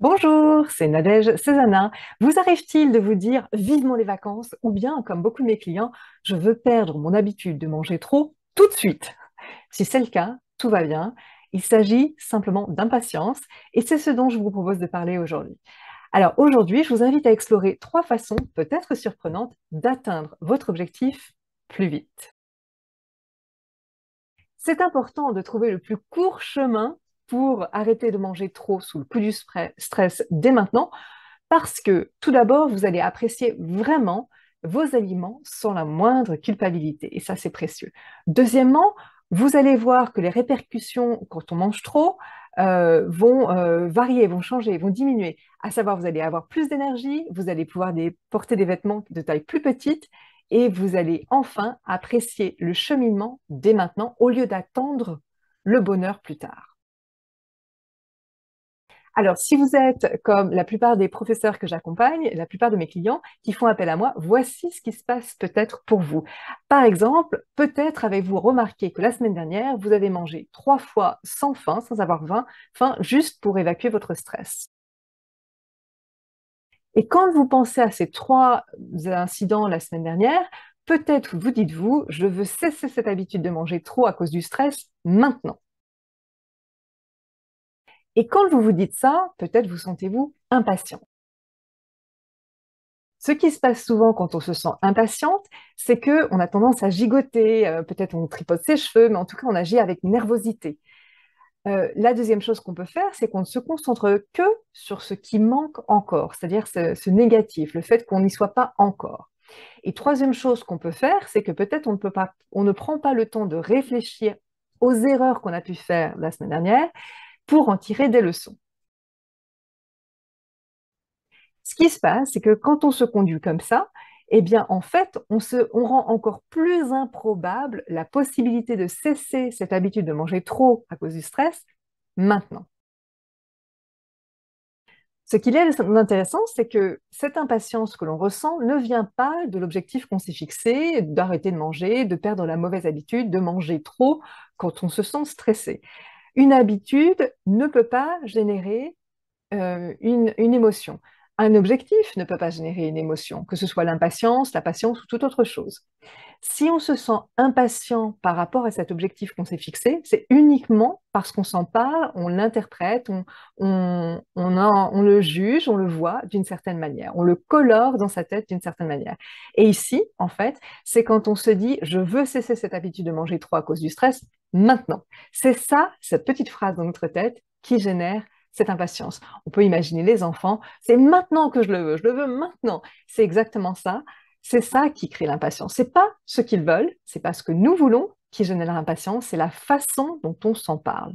Bonjour, c'est Nadège Cézanne. Vous arrive-t-il de vous dire vivement les vacances ou bien, comme beaucoup de mes clients, je veux perdre mon habitude de manger trop tout de suite? Si c'est le cas, tout va bien. Il s'agit simplement d'impatience et c'est ce dont je vous propose de parler aujourd'hui. Alors aujourd'hui, je vous invite à explorer trois façons, peut-être surprenantes, d'atteindre votre objectif plus vite. C'est important de trouver le plus court chemin pour arrêter de manger trop sous le coup du stress dès maintenant, parce que tout d'abord, vous allez apprécier vraiment vos aliments sans la moindre culpabilité, et ça c'est précieux. Deuxièmement, vous allez voir que les répercussions quand on mange trop euh, vont euh, varier, vont changer, vont diminuer. À savoir, vous allez avoir plus d'énergie, vous allez pouvoir porter des vêtements de taille plus petite, et vous allez enfin apprécier le cheminement dès maintenant au lieu d'attendre le bonheur plus tard. Alors, si vous êtes comme la plupart des professeurs que j'accompagne, la plupart de mes clients qui font appel à moi, voici ce qui se passe peut-être pour vous. Par exemple, peut-être avez-vous remarqué que la semaine dernière, vous avez mangé trois fois sans faim, sans avoir faim, juste pour évacuer votre stress. Et quand vous pensez à ces trois incidents la semaine dernière, peut-être vous dites-vous, je veux cesser cette habitude de manger trop à cause du stress maintenant. Et quand vous vous dites ça, peut-être vous sentez-vous impatient. Ce qui se passe souvent quand on se sent impatiente, c'est qu'on a tendance à gigoter, euh, peut-être on tripote ses cheveux, mais en tout cas on agit avec nervosité. Euh, la deuxième chose qu'on peut faire, c'est qu'on ne se concentre que sur ce qui manque encore, c'est-à-dire ce, négatif, le fait qu'on n'y soit pas encore. Et troisième chose qu'on peut faire, c'est que peut-être on on ne prend pas le temps de réfléchir aux erreurs qu'on a pu faire la semaine dernière, pour en tirer des leçons. Ce qui se passe, c'est que quand on se conduit comme ça, eh bien, en fait, on, se, on rend encore plus improbable la possibilité de cesser cette habitude de manger trop à cause du stress maintenant. Ce qui est intéressant, c'est que cette impatience que l'on ressent ne vient pas de l'objectif qu'on s'est fixé, d'arrêter de manger, de perdre la mauvaise habitude de manger trop quand on se sent stressé une habitude ne peut pas générer euh, une, émotion. Un objectif ne peut pas générer une émotion, que ce soit l'impatience, la patience ou toute autre chose. Si on se sent impatient par rapport à cet objectif qu'on s'est fixé, c'est uniquement parce qu'on s'en parle, on l'interprète, on, on, le juge, on le voit d'une certaine manière, on le colore dans sa tête d'une certaine manière. Et ici, en fait, c'est quand on se dit je veux cesser cette habitude de manger trop à cause du stress maintenant. C'est ça, cette petite phrase dans notre tête qui génère cette impatience. On peut imaginer les enfants, c'est maintenant que je le veux, je le veux maintenant. C'est exactement ça. C'est ça qui crée l'impatience. C'est pas ce qu'ils veulent, c'est pas ce que nous voulons qui génère l'impatience, c'est la façon dont on s'en parle.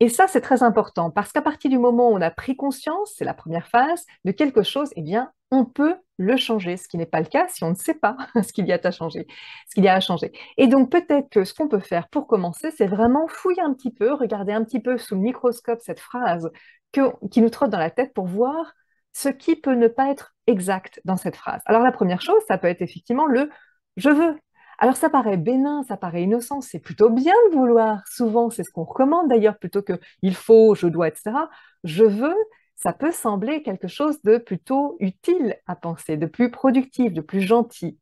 Et ça, c'est très important parce qu'à partir du moment où on a pris conscience, c'est la première phase, de quelque chose, eh bien, on peut le changer, ce qui n'est pas le cas si on ne sait pas ce qu'il y a à changer, ce qu'il y a à changer. Et donc peut-être que ce qu'on peut faire pour commencer, c'est vraiment fouiller un petit peu, regarder un petit peu sous le microscope cette phrase qui nous trotte dans la tête pour voir ce qui peut ne pas être exact dans cette phrase. Alors la première chose, ça peut être effectivement le je veux. Alors ça paraît bénin, ça paraît innocent, c'est plutôt bien de vouloir. Souvent, c'est ce qu'on recommande d'ailleurs, plutôt que il faut, je dois, etc. Je veux, ça peut sembler quelque chose de plutôt utile à penser, de plus productif, de plus gentil.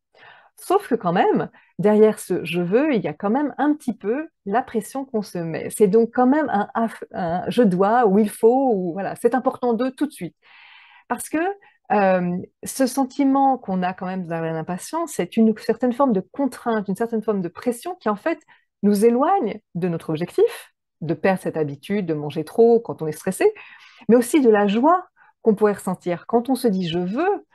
Sauf que quand même, derrière ce je veux, il y a quand même un petit peu la pression qu'on se met. C'est donc quand même un, je dois ou il faut ou voilà, c'est important de tout de suite. Parce que ce sentiment qu'on a quand même dans l'impatience, c'est une certaine forme de contrainte, une certaine forme de pression qui en fait nous éloigne de notre objectif, de perdre cette habitude de manger trop quand on est stressé, mais aussi de la joie qu'on pourrait ressentir. Quand on se dit je veux,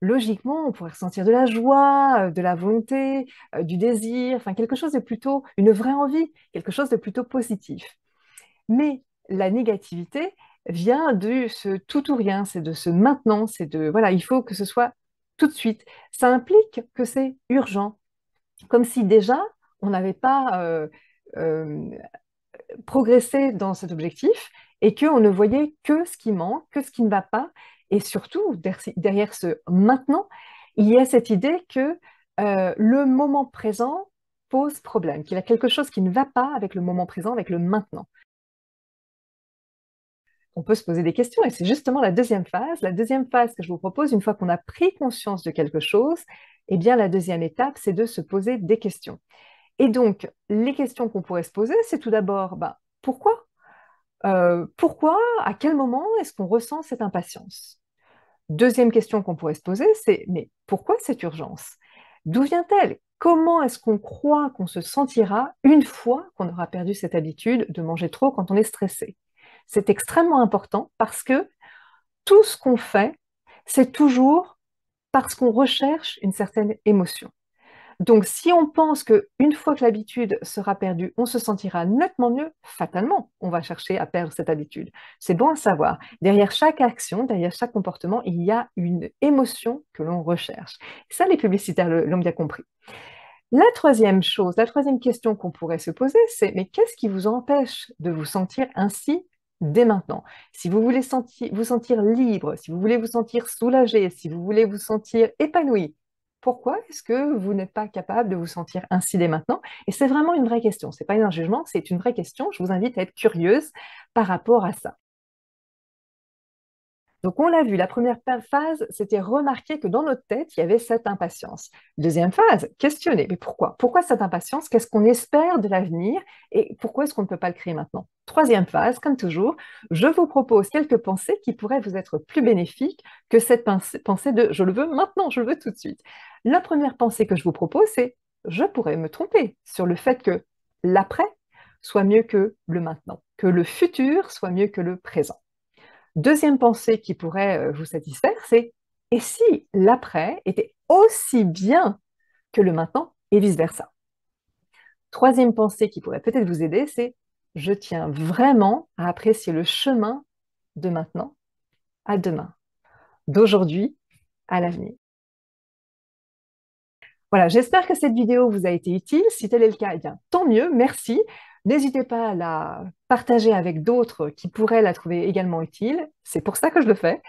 logiquement, on pourrait ressentir de la joie, euh, de la volonté, euh, du désir, enfin quelque chose de plutôt, une vraie envie, quelque chose de plutôt positif. Mais la négativité vient de ce tout ou rien, c'est de ce maintenant, c'est de, voilà, il faut que ce soit tout de suite. Ça implique que c'est urgent, comme si déjà on n'avait pas euh, progressé dans cet objectif et qu'on ne voyait que ce qui manque, que ce qui ne va pas. Et surtout, derrière ce maintenant, il y a cette idée que euh, le moment présent pose problème, qu'il y a quelque chose qui ne va pas avec le moment présent, avec le maintenant. On peut se poser des questions et c'est justement la deuxième phase. La deuxième phase que je vous propose, une fois qu'on a pris conscience de quelque chose, eh bien la deuxième étape, c'est de se poser des questions. Et donc, les questions qu'on pourrait se poser, c'est tout d'abord, bah, pourquoi? Euh, Pourquoi? À quel moment est-ce qu'on ressent cette impatience? Deuxième question qu'on pourrait se poser, c'est mais pourquoi cette urgence? D'où vient-elle? Comment est-ce qu'on croit qu'on se sentira une fois qu'on aura perdu cette habitude de manger trop quand on est stressé? C'est extrêmement important parce que tout ce qu'on fait, c'est toujours parce qu'on recherche une certaine émotion. Donc, si on pense qu'une fois que l'habitude sera perdue, on se sentira nettement mieux, fatalement, on va chercher à perdre cette habitude. C'est bon à savoir. Derrière chaque action, derrière chaque comportement, il y a une émotion que l'on recherche. Ça, les publicitaires l'ont bien compris. La troisième chose, la troisième question qu'on pourrait se poser, c'est mais qu'est-ce qui vous empêche de vous sentir ainsi dès maintenant. Si vous voulez vous sentir libre, si vous voulez vous sentir soulagé, si vous voulez vous sentir épanoui, pourquoi est-ce que vous n'êtes pas capable de vous sentir ainsi dès maintenant? Et c'est vraiment une vraie question. Ce n'est pas un jugement, c'est une vraie question. Je vous invite à être curieuse par rapport à ça. Donc, on l'a vu, la première phase, c'était remarquer que dans notre tête, il y avait cette impatience. Deuxième phase, questionner. Mais pourquoi? Pourquoi cette impatience? Qu'est-ce qu'on espère de l'avenir? Et pourquoi est-ce qu'on ne peut pas le créer maintenant? Troisième phase, comme toujours, je vous propose quelques pensées qui pourraient vous être plus bénéfiques que cette pensée de je le veux maintenant, je le veux tout de suite. La première pensée que je vous propose, c'est je pourrais me tromper sur le fait que l'après soit mieux que le maintenant, que le futur soit mieux que le présent. Deuxième pensée qui pourrait euh, vous satisfaire, c'est et si l'après était aussi bien que le maintenant et vice-versa? Troisième pensée qui pourrait peut-être vous aider, c'est je tiens vraiment à apprécier le chemin de maintenant à demain, d'aujourd'hui à l'avenir. Voilà, j'espère que cette vidéo vous a été utile. Si tel est le cas, eh bien, tant mieux, merci. N'hésitez pas à la partager avec d'autres qui pourraient la trouver également utile. C'est pour ça que je le fais,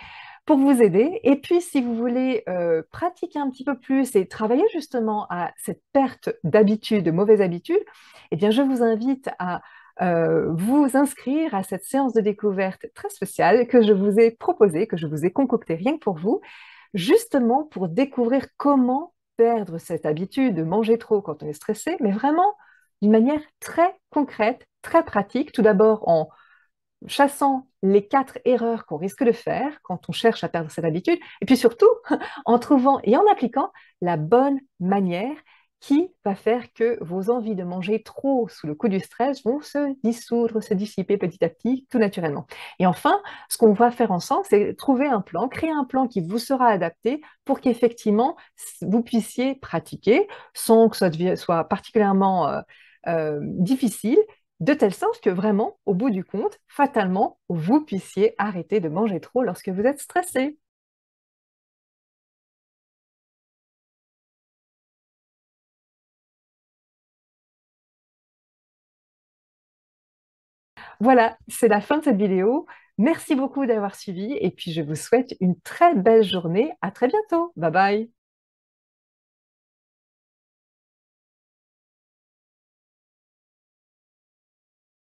pour vous aider. Et puis, si vous voulez euh, pratiquer un petit peu plus et travailler justement à cette perte d'habitude, de mauvaises habitudes, eh bien, je vous invite à euh, vous inscrire à cette séance de découverte très spéciale que je vous ai proposée, que je vous ai concoctée rien que pour vous, justement pour découvrir comment perdre cette habitude de manger trop quand on est stressé, mais vraiment d'une manière très concrète, très pratique, tout d'abord en chassant les quatre erreurs qu'on risque de faire quand on cherche à perdre cette habitude, et puis surtout en trouvant et en appliquant la bonne manière qui va faire que vos envies de manger trop sous le coup du stress vont se dissoudre, se dissiper petit à petit, tout naturellement. Et enfin, ce qu'on va faire ensemble, c'est trouver un plan, créer un plan qui vous sera adapté pour qu'effectivement, vous puissiez pratiquer sans que ça soit particulièrement... Euh, euh, difficile, de telle sorte que vraiment, au bout du compte, fatalement, vous puissiez arrêter de manger trop lorsque vous êtes stressé. Voilà, c'est la fin de cette vidéo. Merci beaucoup d'avoir suivi et puis je vous souhaite une très belle journée. À très bientôt. Bye bye.